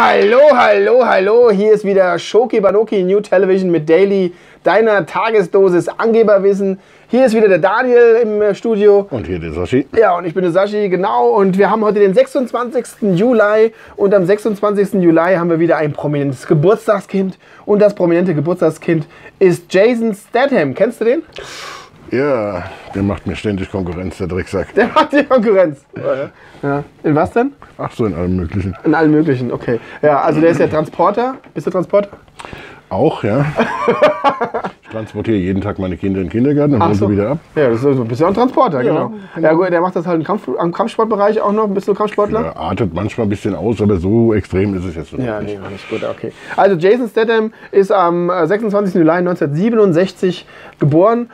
Hallo, hallo, hallo. Hier ist wieder Shoki Banoki New Television mit Daily, deiner Tagesdosis Angeberwissen. Hier ist wieder der Daniel im äh, Studio. Und hier der Sashi. Ja, und ich bin der Sashi, genau. Und wir haben heute den 26. Juli. Und am 26. Juli haben wir wieder ein prominentes Geburtstagskind. Und das prominente Geburtstagskind ist Jason Statham. Kennst du den? Ja, der macht mir ständig Konkurrenz, der Drecksack. Der macht die Konkurrenz. Ja. In was denn? Ach so, in allem Möglichen. In allen möglichen, okay. Ja, also der ist der Transporter. Bist du Transporter? Auch, ja. Ich transportiere jeden Tag meine Kinder in den Kindergarten und hole so. sie wieder ab. Ja, das ist, du bist ja auch ein Transporter, genau. Ja, gut, der macht das halt im, Kampf, am Kampfsportbereich auch noch. Bist du Kampfsportler? Er artet manchmal ein bisschen aus, aber so extrem ist es jetzt noch Ja, nicht. nee, war nicht gut, okay. Also Jason Statham ist am äh, 26. Juli 1967 geboren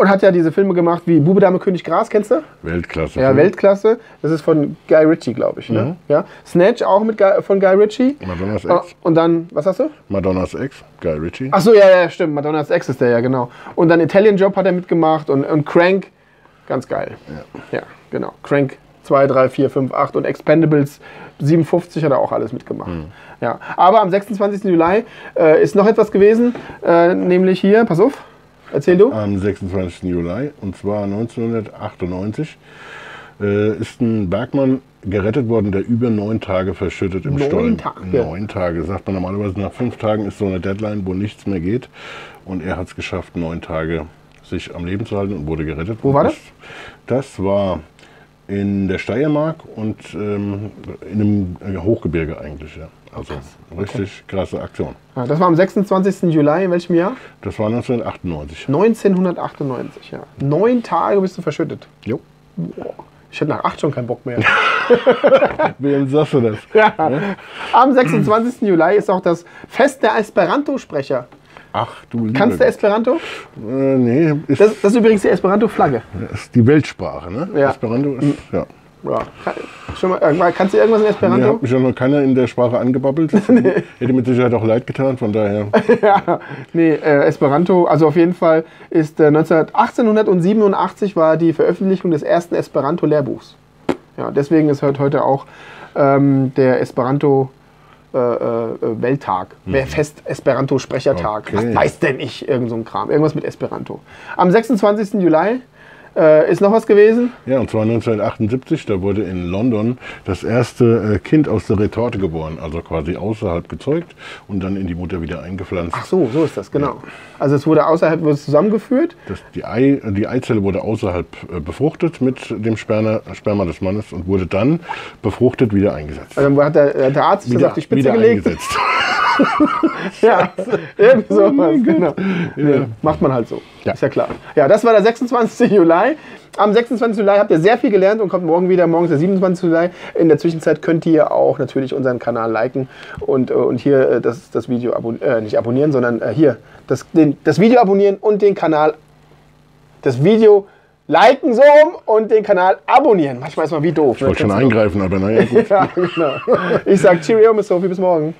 und hat ja diese Filme gemacht wie Bube, Dame, König, Gras, kennst du? Weltklasse. Ja, Weltklasse. Das ist von Guy Ritchie, glaube ich. Ne? Ja. Snatch auch mit Guy, von Guy Ritchie. Madonnas Ah, Ex. Und dann, was hast du? Madonnas Ex, Guy Ritchie. Ach so, ja, ja, stimmt. Madonnas Ex ist der, ja, genau. Und dann Italian Job hat er mitgemacht und, und Crank, ganz geil. Ja. genau. Crank 2, 3, 4, 5, 8 und Expendables 57 hat er auch alles mitgemacht. Ja. Aber am 26. Juli äh, ist noch etwas gewesen, äh, nämlich hier, pass auf, erzähl du. Am 26. Juli, und zwar 1998, äh, ist ein Bergmann gerettet worden, der über neun Tage verschüttet im Neun Stollen. Tage? Neun Tage. Sagt man normalerweise, nach fünf Tagen ist so eine Deadline, wo nichts mehr geht. Und er hat es geschafft, neun Tage sich am Leben zu halten und wurde gerettet. Wo war das? Das war in der Steiermark und ähm, in einem Hochgebirge eigentlich. Ja. Also richtig krasse Aktion. Ja, das war am 26. Juli, in welchem Jahr? Das war 1998. 1998, ja. Neun Tage bist du verschüttet. Jo. Boah. Ich hätte nach acht schon keinen Bock mehr. Wem sagst du das? Ja. Am 26. Juli ist auch das Fest der Esperanto-Sprecher. Ach du liebe Kannst du Esperanto? Äh, nee, ist, Das, das ist übrigens die Esperanto-Flagge. ist die Weltsprache, ne? Ja. Esperanto ist, ja. Ja. Kann- Schon mal, äh, kannst du irgendwas in Mir Esperanto? hat mich ja noch keiner in der Sprache angebabbelt. Hätte mit Sicherheit auch leid getan, von daher. ja. Nee, äh, Esperanto, also auf jeden Fall ist äh, 19, 1887 war die Veröffentlichung des ersten Esperanto-Lehrbuchs. Ja, deswegen ist heute, heute auch ähm, der Esperanto äh, äh, Welttag, Wer Fest Esperanto-Sprechertag. Okay. Was weiß denn ich? Irgend so ein Kram. Irgendwas mit Esperanto. Am 26. Juli äh, ist noch was gewesen. Ja, und zwar 1978, da wurde in London das erste äh, Kind aus der Retorte geboren, also quasi außerhalb gezeugt und dann in die Mutter wieder eingepflanzt. Ach so, so ist das, genau. Also es wurde außerhalb wurde zusammengeführt. Das, die, Ei, die Eizelle wurde außerhalb äh, befruchtet mit dem Sperma, Sperma des Mannes und wurde dann befruchtet wieder eingesetzt. Also dann hat der, der Arzt das auf die Spitze wieder gelegt. eingesetzt. Ja, irgendwie sowas, genau. Nee, macht man halt so. Ja. Ist ja klar. Ja, das war der 26. Juli. Am 26. Juli habt ihr sehr viel gelernt und kommt morgen wieder. Morgen ist der 27. Juli. In der Zwischenzeit könnt ihr auch natürlich unseren Kanal liken und, äh, und hier äh, das, das Video abonnieren, äh, nicht abonnieren, sondern äh, hier das, den, das Video abonnieren und den Kanal, das Video liken so rum und den Kanal abonnieren. Manchmal ist man wie doof. Ich wollte schon eingreifen, aber naja, gut. Ja, genau. Ich sag Cheerio, Miss Sophie, bis morgen.